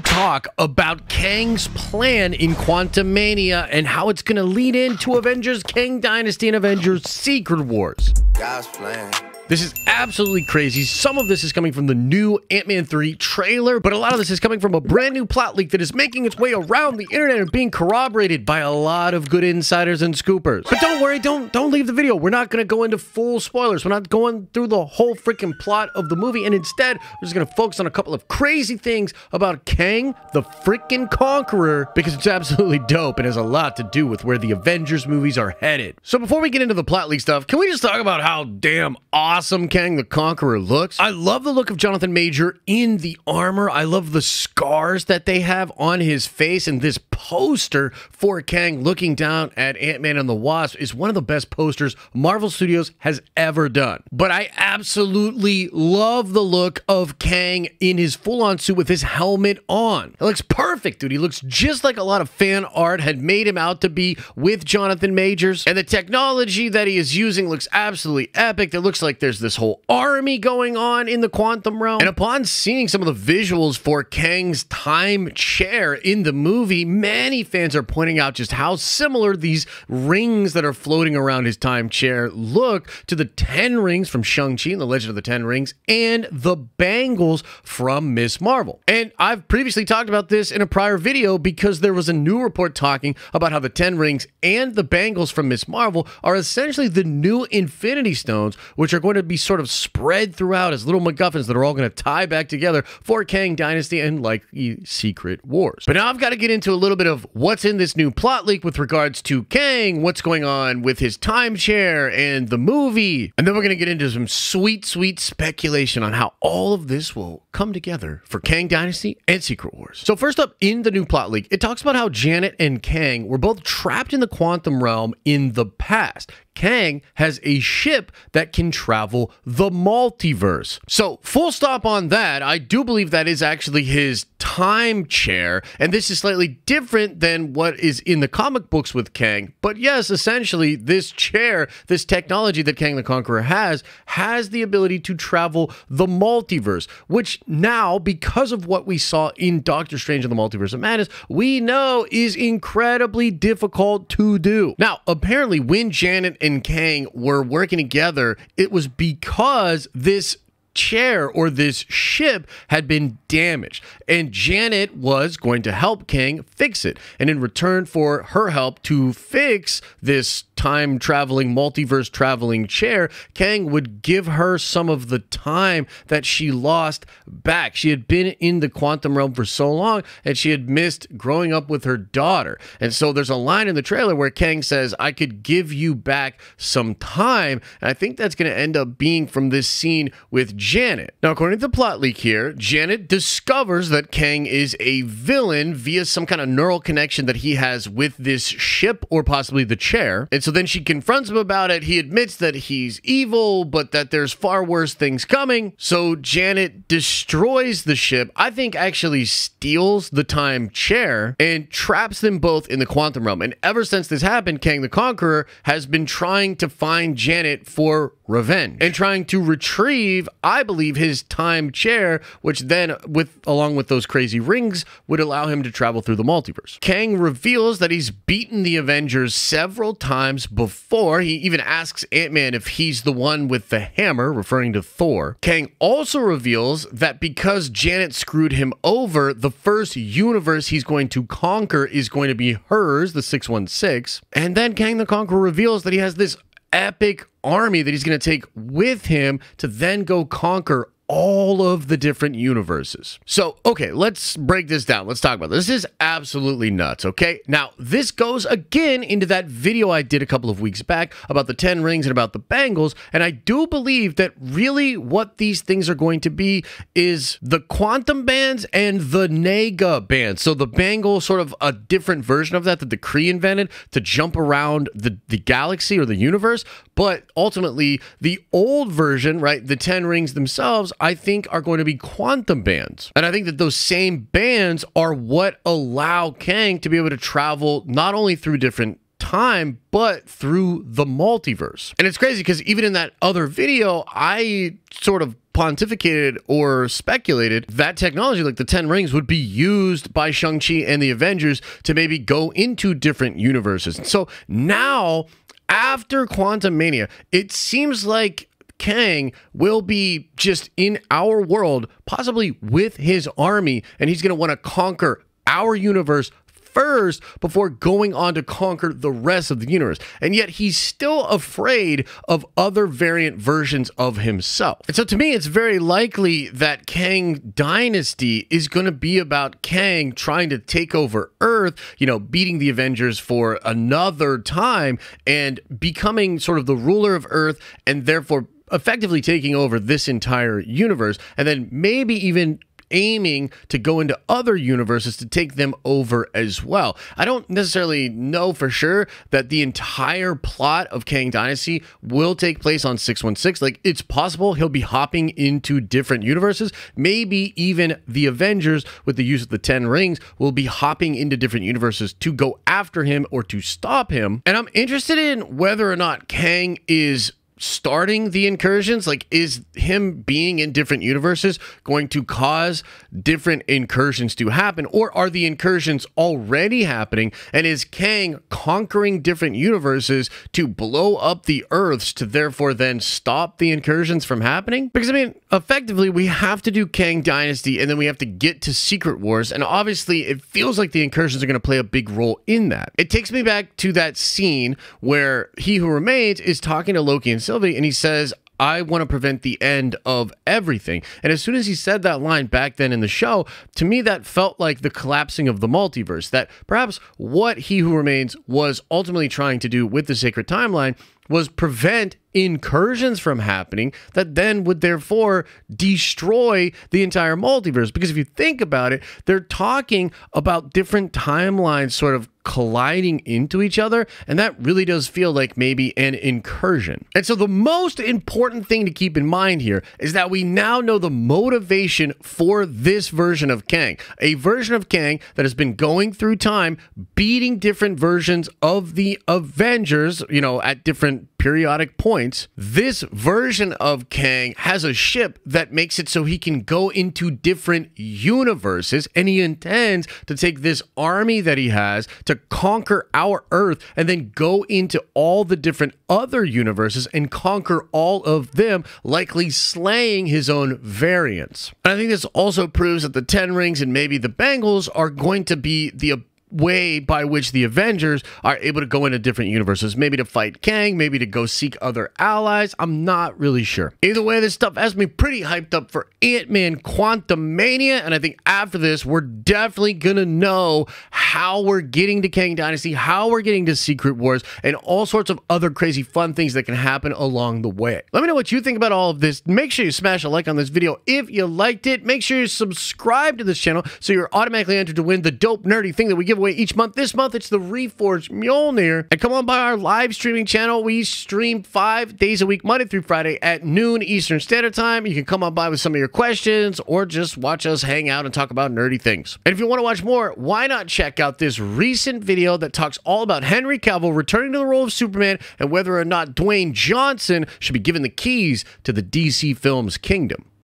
talk about Kang's plan in Quantumania and how it's going to lead into Avengers Kang Dynasty and Avengers Secret Wars. God's plan. This is absolutely crazy. Some of this is coming from the new Ant-Man 3 trailer, but a lot of this is coming from a brand new plot leak that is making its way around the internet and being corroborated by a lot of good insiders and scoopers. But don't worry, don't don't leave the video. We're not going to go into full spoilers. We're not going through the whole freaking plot of the movie, and instead, we're just going to focus on a couple of crazy things about Kang the freaking Conqueror because it's absolutely dope and has a lot to do with where the Avengers movies are headed. So before we get into the plot leak stuff, can we just talk about how damn awesome awesome Kang the Conqueror looks. I love the look of Jonathan Major in the armor. I love the scars that they have on his face. And this poster for Kang looking down at Ant Man and the Wasp is one of the best posters Marvel Studios has ever done. But I absolutely love the look of Kang in his full on suit with his helmet on. It looks perfect, dude. He looks just like a lot of fan art had made him out to be with Jonathan Majors. And the technology that he is using looks absolutely epic. It looks like there's this whole army going on in the quantum realm. And upon seeing some of the visuals for Kang's time chair in the movie, many fans are pointing out just how similar these rings that are floating around his time chair look to the 10 rings from Shang-Chi and the Legend of the Ten Rings and the bangles from Ms. Marvel. And I've previously talked about this in a prior video because there was a new report talking about how the 10 rings and the bangles from Ms. Marvel are essentially the new Infinity Stones, which are going to be sort of spread throughout as little MacGuffins that are all going to tie back together for Kang Dynasty and like the Secret Wars. But now I've got to get into a little bit of what's in this new plot leak with regards to Kang, what's going on with his time chair and the movie. And then we're going to get into some sweet, sweet speculation on how all of this will come together for Kang Dynasty and Secret Wars. So first up in the new plot leak, it talks about how Janet and Kang were both trapped in the quantum realm in the past. Kang has a ship that can travel the multiverse. So, full stop on that. I do believe that is actually his time chair, and this is slightly different than what is in the comic books with Kang. But yes, essentially, this chair, this technology that Kang the Conqueror has, has the ability to travel the multiverse, which now, because of what we saw in Doctor Strange and the Multiverse of Madness, we know is incredibly difficult to do. Now, apparently, when Janet and Kang were working together, it was because this chair or this ship had been damaged. And Janet was going to help Kang fix it. And in return for her help to fix this time traveling, multiverse traveling chair, Kang would give her some of the time that she lost back. She had been in the quantum realm for so long and she had missed growing up with her daughter. And so there's a line in the trailer where Kang says, I could give you back some time. And I think that's going to end up being from this scene with Janet. Now, according to the plot leak here, Janet discovers that Kang is a villain via some kind of neural connection that he has with this ship or possibly the chair. So then she confronts him about it. He admits that he's evil, but that there's far worse things coming. So Janet destroys the ship. I think actually steals the time chair and traps them both in the quantum realm. And ever since this happened, Kang the Conqueror has been trying to find Janet for revenge and trying to retrieve, I believe, his time chair, which then, with along with those crazy rings, would allow him to travel through the multiverse. Kang reveals that he's beaten the Avengers several times before. He even asks Ant Man if he's the one with the hammer, referring to Thor. Kang also reveals that because Janet screwed him over, the first universe he's going to conquer is going to be hers, the 616. And then Kang the Conqueror reveals that he has this epic army that he's going to take with him to then go conquer all of the different universes. So, okay, let's break this down. Let's talk about this. This is absolutely nuts, okay? Now, this goes again into that video I did a couple of weeks back about the 10 rings and about the bangles, and I do believe that really what these things are going to be is the quantum bands and the Nega bands. So the bangle sort of a different version of that that the Kree invented to jump around the, the galaxy or the universe, but ultimately the old version, right, the 10 rings themselves I think are going to be quantum bands. And I think that those same bands are what allow Kang to be able to travel not only through different time, but through the multiverse. And it's crazy because even in that other video, I sort of pontificated or speculated that technology, like the Ten Rings, would be used by Shang-Chi and the Avengers to maybe go into different universes. So now, after Quantumania, it seems like Kang will be just in our world, possibly with his army, and he's going to want to conquer our universe first before going on to conquer the rest of the universe. And yet he's still afraid of other variant versions of himself. And so to me, it's very likely that Kang Dynasty is going to be about Kang trying to take over Earth, you know, beating the Avengers for another time and becoming sort of the ruler of Earth and therefore effectively taking over this entire universe and then maybe even aiming to go into other universes to take them over as well. I don't necessarily know for sure that the entire plot of Kang Dynasty will take place on 616. Like, it's possible he'll be hopping into different universes. Maybe even the Avengers, with the use of the Ten Rings, will be hopping into different universes to go after him or to stop him. And I'm interested in whether or not Kang is starting the incursions? Like, is him being in different universes going to cause different incursions to happen? Or are the incursions already happening? And is Kang conquering different universes to blow up the Earths to therefore then stop the incursions from happening? Because, I mean, effectively, we have to do Kang Dynasty and then we have to get to Secret Wars. And obviously, it feels like the incursions are going to play a big role in that. It takes me back to that scene where He Who Remains is talking to Loki and Sylvie, and he says, I want to prevent the end of everything. And as soon as he said that line back then in the show, to me, that felt like the collapsing of the multiverse. That perhaps what He Who Remains was ultimately trying to do with the sacred timeline was prevent incursions from happening that then would therefore destroy the entire multiverse. Because if you think about it, they're talking about different timelines sort of colliding into each other. And that really does feel like maybe an incursion. And so the most important thing to keep in mind here is that we now know the motivation for this version of Kang, a version of Kang that has been going through time, beating different versions of the Avengers, you know, at different periodic points. This version of Kang has a ship that makes it so he can go into different universes, and he intends to take this army that he has to conquer our Earth and then go into all the different other universes and conquer all of them, likely slaying his own variants. And I think this also proves that the Ten Rings and maybe the Bangles are going to be the way by which the Avengers are able to go into different universes, maybe to fight Kang, maybe to go seek other allies. I'm not really sure. Either way, this stuff has me pretty hyped up for Ant-Man Quantumania, and I think after this, we're definitely gonna know how we're getting to Kang Dynasty, how we're getting to Secret Wars, and all sorts of other crazy fun things that can happen along the way. Let me know what you think about all of this. Make sure you smash a like on this video if you liked it. Make sure you subscribe to this channel so you're automatically entered to win the dope nerdy thing that we give away each month. This month, it's the Reforged Mjolnir. And come on by our live streaming channel. We stream five days a week, Monday through Friday at noon Eastern Standard Time. You can come on by with some of your questions or just watch us hang out and talk about nerdy things. And if you want to watch more, why not check out this recent video that talks all about Henry Cavill returning to the role of Superman and whether or not Dwayne Johnson should be given the keys to the DC Films kingdom.